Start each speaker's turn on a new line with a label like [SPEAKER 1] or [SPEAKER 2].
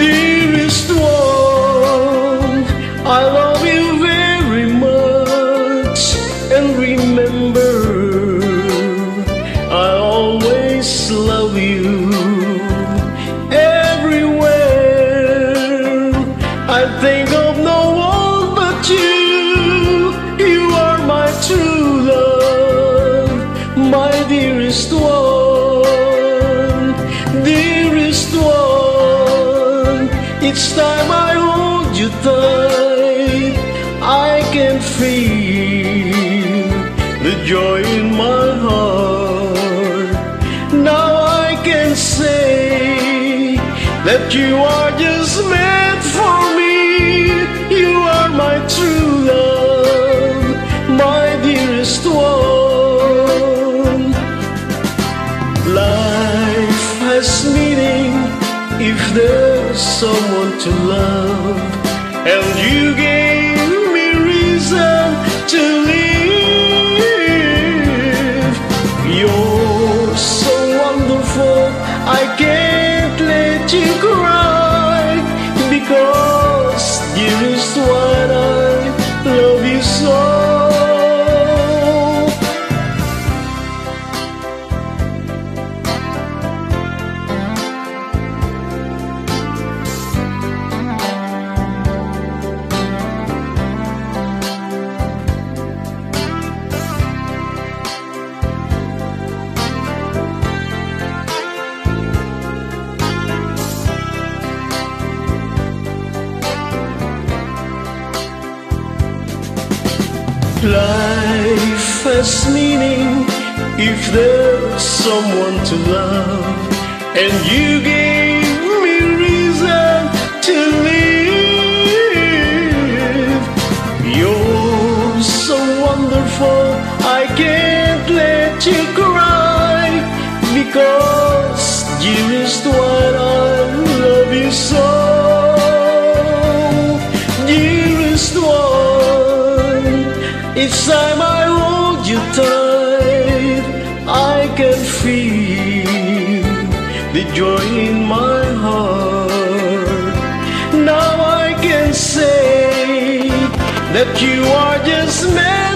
[SPEAKER 1] Dearest one, I love you very much and remember I always love you everywhere. I think of no one but you. You are my true love, my dearest one, Each time I hold you tight, I can feel the joy in my heart. Now I can say that you are just meant for me. You are my true love, my dearest one. Life has meaning if there's someone to love, and you gave Life has meaning if there's someone to love, and you gave me reason to live. You're so wonderful, I can't let you cry because dearest one, I each time I hold you tight, I can feel the joy in my heart. Now I can say that you are just meant